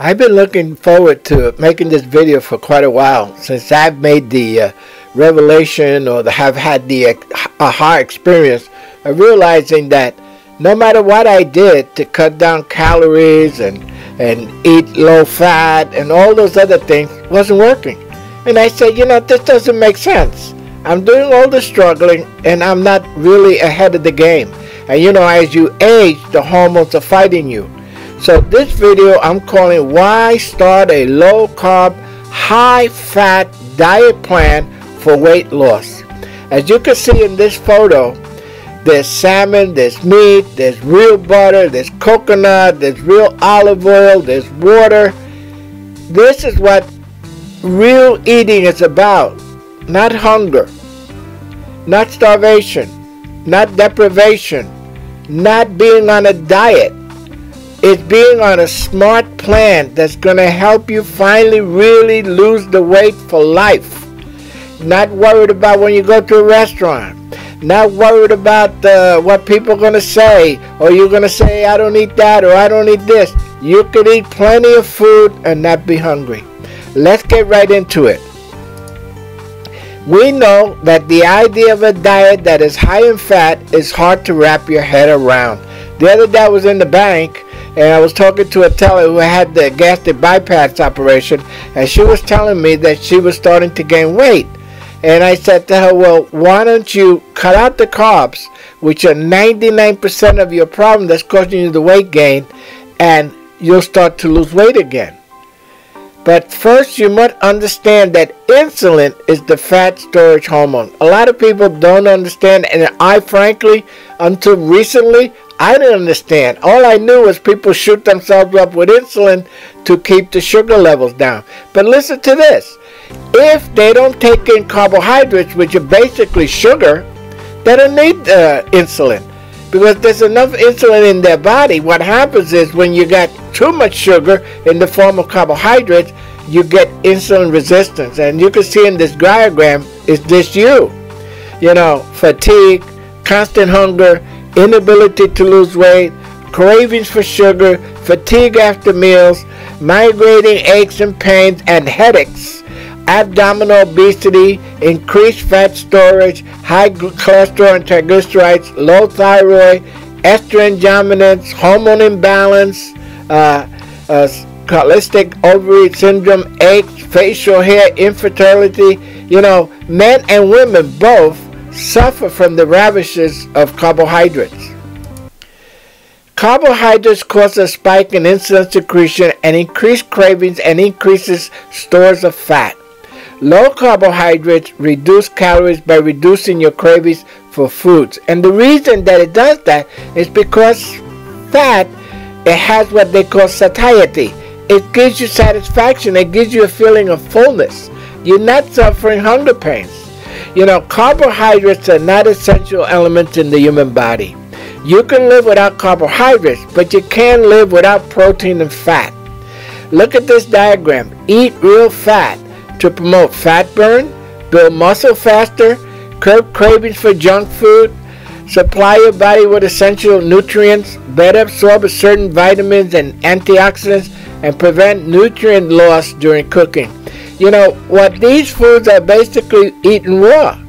I've been looking forward to making this video for quite a while since I've made the uh, revelation or the, have had the uh, aha experience of realizing that no matter what I did to cut down calories and and eat low fat and all those other things wasn't working. And I said, you know, this doesn't make sense. I'm doing all the struggling and I'm not really ahead of the game. And you know, as you age, the hormones are fighting you. So this video I'm calling why start a low carb high fat diet plan for weight loss. As you can see in this photo there's salmon, there's meat, there's real butter, there's coconut, there's real olive oil, there's water. This is what real eating is about. Not hunger, not starvation, not deprivation, not being on a diet is being on a smart plan that's going to help you finally really lose the weight for life. Not worried about when you go to a restaurant. Not worried about uh, what people are going to say. Or you're going to say, I don't eat that or I don't eat this. You can eat plenty of food and not be hungry. Let's get right into it. We know that the idea of a diet that is high in fat is hard to wrap your head around. The other day I was in the bank and I was talking to a teller who had the gastric bypass operation, and she was telling me that she was starting to gain weight. And I said to her, Well, why don't you cut out the carbs, which are 99% of your problem that's causing you the weight gain, and you'll start to lose weight again. But first, you must understand that insulin is the fat storage hormone. A lot of people don't understand, and I, frankly, until recently, I didn't understand. All I knew was people shoot themselves up with insulin to keep the sugar levels down. But listen to this. If they don't take in carbohydrates, which are basically sugar, they don't need uh, insulin because there's enough insulin in their body. What happens is when you got too much sugar in the form of carbohydrates, you get insulin resistance. And you can see in this diagram, is this you? You know, fatigue, constant hunger, inability to lose weight, cravings for sugar, fatigue after meals, migrating aches and pains, and headaches, abdominal obesity, increased fat storage, high cholesterol and triglycerides, low thyroid, estrogen dominance, hormone imbalance, uh, uh, ovary syndrome, aches, facial hair, infertility. You know, men and women both suffer from the ravages of carbohydrates. Carbohydrates cause a spike in insulin secretion and increase cravings and increases stores of fat. Low carbohydrates reduce calories by reducing your cravings for foods. And the reason that it does that is because fat it has what they call satiety. It gives you satisfaction. It gives you a feeling of fullness. You're not suffering hunger pains. You know, carbohydrates are not essential elements in the human body. You can live without carbohydrates, but you can live without protein and fat. Look at this diagram. Eat real fat to promote fat burn, build muscle faster, curb cravings for junk food, supply your body with essential nutrients, better absorb certain vitamins and antioxidants, and prevent nutrient loss during cooking. You know, what these foods are basically eaten raw.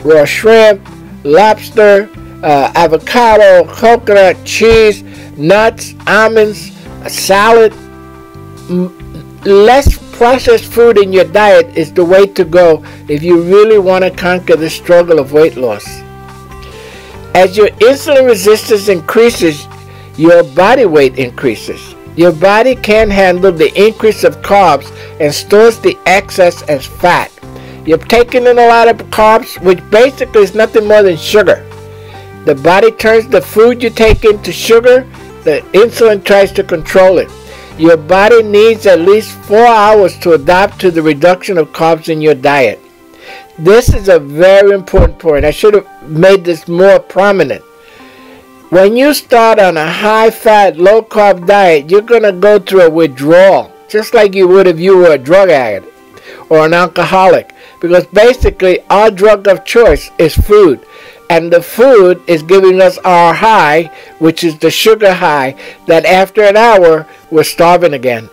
Raw shrimp, lobster, uh, avocado, coconut, cheese, nuts, almonds, a salad. Less processed food in your diet is the way to go if you really want to conquer the struggle of weight loss. As your insulin resistance increases, your body weight increases. Your body can't handle the increase of carbs and stores the excess as fat. You're taking in a lot of carbs, which basically is nothing more than sugar. The body turns the food you take into sugar, the insulin tries to control it. Your body needs at least four hours to adapt to the reduction of carbs in your diet. This is a very important point. I should have made this more prominent. When you start on a high fat, low carb diet, you're going to go through a withdrawal, just like you would if you were a drug addict or an alcoholic. Because basically, our drug of choice is food. And the food is giving us our high, which is the sugar high, that after an hour, we're starving again.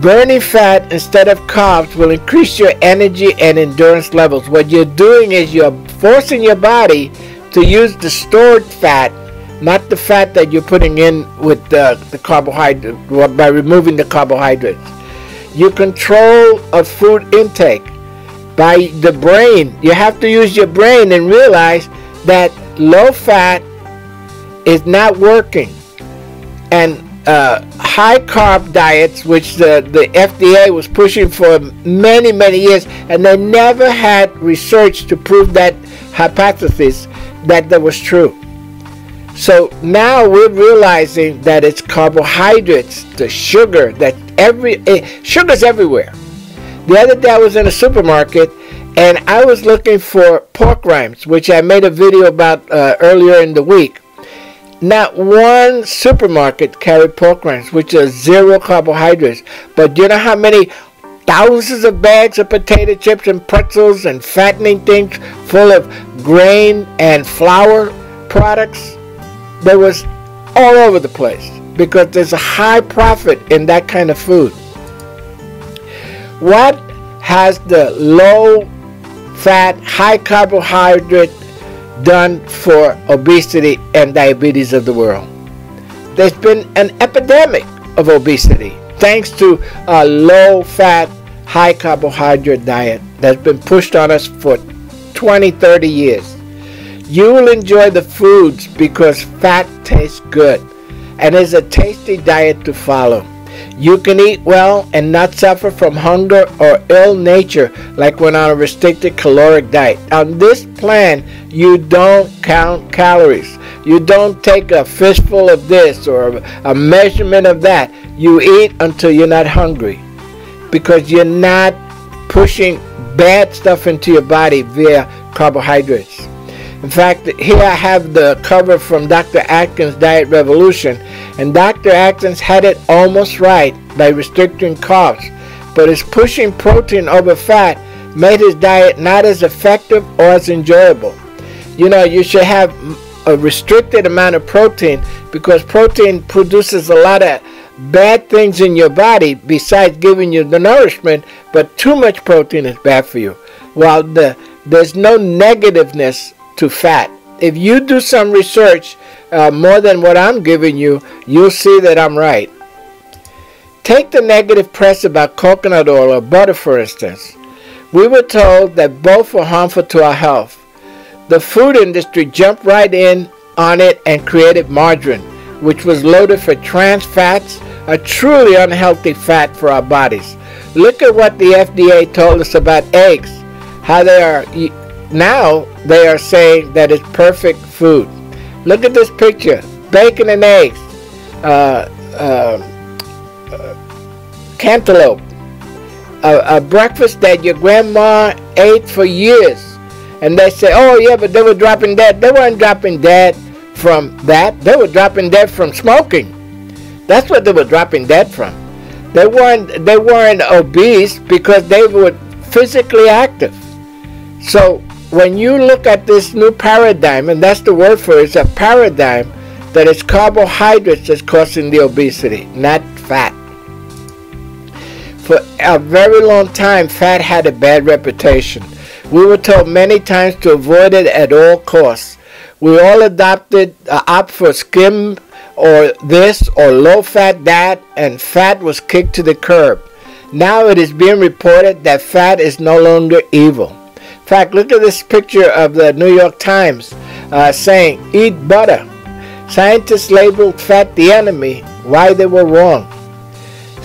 Burning fat instead of carbs will increase your energy and endurance levels. What you're doing is you're forcing your body to use the stored fat, not the fat that you're putting in with the, the carbohydrate, by removing the carbohydrates. You control a food intake by the brain. You have to use your brain and realize that low fat is not working. And uh, high carb diets, which the, the FDA was pushing for many, many years, and they never had research to prove that hypothesis that that was true. So now we're realizing that it's carbohydrates, the sugar that every eh, sugar's everywhere. The other day I was in a supermarket and I was looking for pork rinds, which I made a video about uh, earlier in the week. Not one supermarket carried pork rinds, which are zero carbohydrates. But do you know how many thousands of bags of potato chips and pretzels and fattening things full of grain and flour products? There was all over the place because there's a high profit in that kind of food. What has the low fat, high carbohydrate done for obesity and diabetes of the world. There's been an epidemic of obesity thanks to a low fat, high carbohydrate diet that's been pushed on us for 20, 30 years. You will enjoy the foods because fat tastes good and is a tasty diet to follow. You can eat well and not suffer from hunger or ill nature like when on a restricted caloric diet. On this plan, you don't count calories. You don't take a fistful of this or a measurement of that. You eat until you're not hungry because you're not pushing bad stuff into your body via carbohydrates. In fact, here I have the cover from Dr. Atkins' Diet Revolution, and Dr. Atkins had it almost right by restricting carbs, but his pushing protein over fat made his diet not as effective or as enjoyable. You know, you should have a restricted amount of protein because protein produces a lot of bad things in your body besides giving you the nourishment, but too much protein is bad for you. While the there's no negativeness to fat. If you do some research uh, more than what I'm giving you, you'll see that I'm right. Take the negative press about coconut oil or butter, for instance. We were told that both were harmful to our health. The food industry jumped right in on it and created margarine, which was loaded for trans fats, a truly unhealthy fat for our bodies. Look at what the FDA told us about eggs, how they are now they are saying that it's perfect food. Look at this picture bacon and eggs, uh, uh, uh, cantaloupe, a, a, breakfast that your grandma ate for years. And they say, oh, yeah, but they were dropping dead. They weren't dropping dead from that, they were dropping dead from smoking. That's what they were dropping dead from. They weren't, they weren't obese because they were physically active. So when you look at this new paradigm, and that's the word for it, it's a paradigm that it's carbohydrates that's causing the obesity, not fat. For a very long time, fat had a bad reputation. We were told many times to avoid it at all costs. We all adopted, uh, opt for skim or this or low fat that, and fat was kicked to the curb. Now it is being reported that fat is no longer evil. In fact, look at this picture of the New York Times uh, saying, eat butter. Scientists labeled fat the enemy, why they were wrong.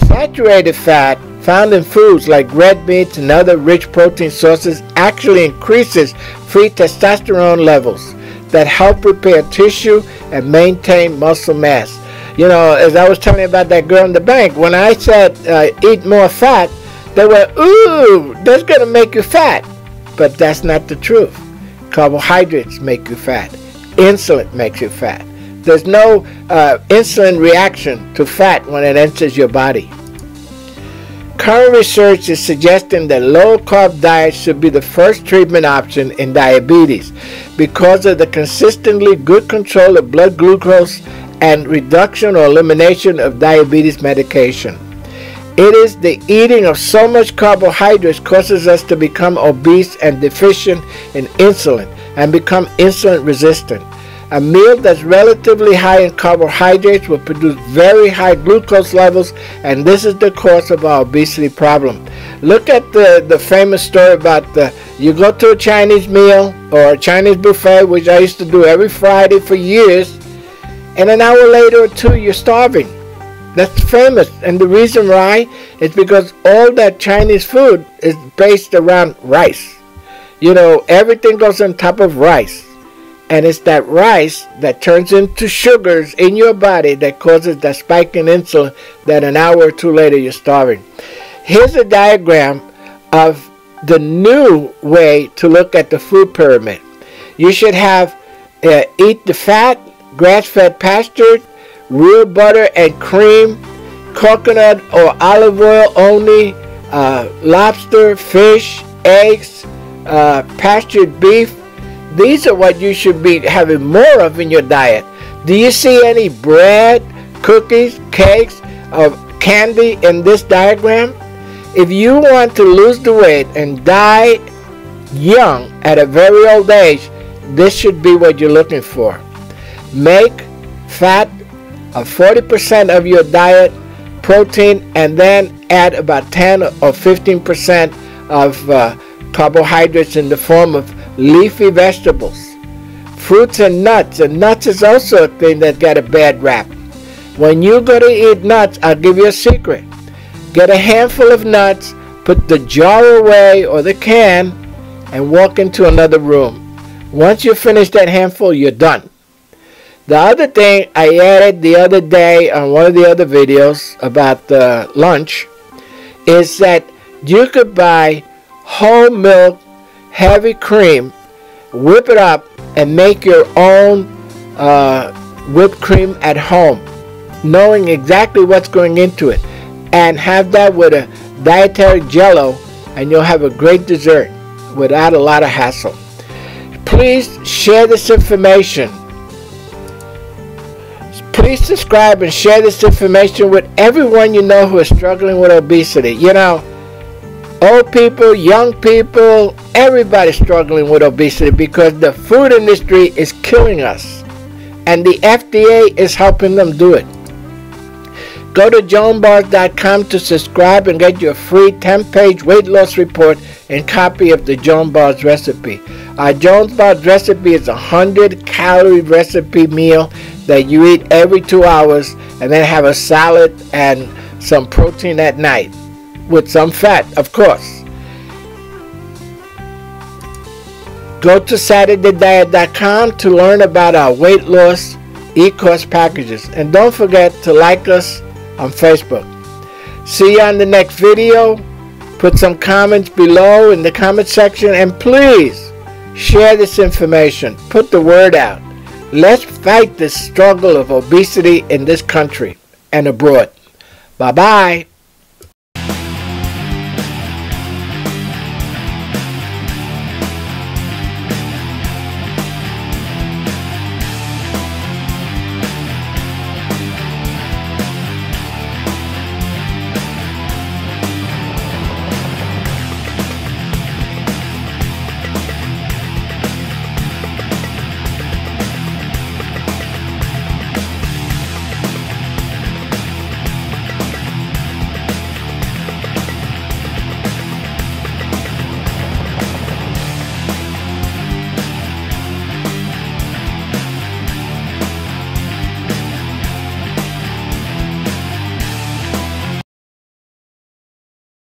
Saturated fat found in foods like red meats and other rich protein sources actually increases free testosterone levels that help repair tissue and maintain muscle mass. You know, as I was telling you about that girl in the bank, when I said uh, eat more fat, they were, ooh, that's going to make you fat. But that's not the truth. Carbohydrates make you fat. Insulin makes you fat. There's no uh, insulin reaction to fat when it enters your body. Current research is suggesting that low carb diets should be the first treatment option in diabetes because of the consistently good control of blood glucose and reduction or elimination of diabetes medication. It is the eating of so much carbohydrates causes us to become obese and deficient in insulin and become insulin resistant. A meal that's relatively high in carbohydrates will produce very high glucose levels, and this is the cause of our obesity problem. Look at the, the famous story about the you go to a Chinese meal or a Chinese buffet, which I used to do every Friday for years, and an hour later or two you're starving. That's famous, and the reason why is because all that Chinese food is based around rice. You know, everything goes on top of rice. And it's that rice that turns into sugars in your body that causes that spike in insulin that an hour or two later you're starving. Here's a diagram of the new way to look at the food pyramid. You should have uh, eat the fat, grass-fed pastured, real butter and cream, coconut or olive oil only, uh, lobster, fish, eggs, uh, pastured beef, these are what you should be having more of in your diet. Do you see any bread, cookies, cakes, or candy in this diagram? If you want to lose the weight and die young at a very old age, this should be what you're looking for. Make fat of 40% of your diet protein and then add about 10 or 15% of uh, carbohydrates in the form of leafy vegetables, fruits and nuts. And nuts is also a thing that got a bad rap. When you go to eat nuts, I'll give you a secret. Get a handful of nuts, put the jar away or the can, and walk into another room. Once you finish that handful, you're done. The other thing I added the other day on one of the other videos about the lunch is that you could buy whole milk heavy cream, whip it up, and make your own uh, whipped cream at home, knowing exactly what's going into it. And have that with a dietary jello, and you'll have a great dessert without a lot of hassle. Please share this information. Please subscribe and share this information with everyone you know who is struggling with obesity. You know, old people, young people, everybody struggling with obesity because the food industry is killing us. And the FDA is helping them do it. Go to joanbars.com to subscribe and get your free 10-page weight loss report and copy of the Joan Bars recipe. Our Joan Bars recipe is a 100-calorie recipe meal that you eat every two hours and then have a salad and some protein at night with some fat, of course. Go to SaturdayDiet.com to learn about our weight loss e-course packages. And don't forget to like us on Facebook. See you on the next video. Put some comments below in the comment section and please share this information. Put the word out. Let's fight this struggle of obesity in this country and abroad. Bye-bye.